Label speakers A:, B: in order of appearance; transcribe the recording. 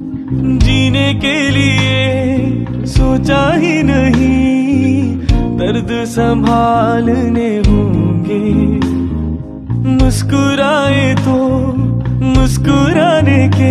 A: जीने के लिए सोचा ही नहीं दर्द संभालने होंगे। मुस्कुराए तो मुस्कुराने के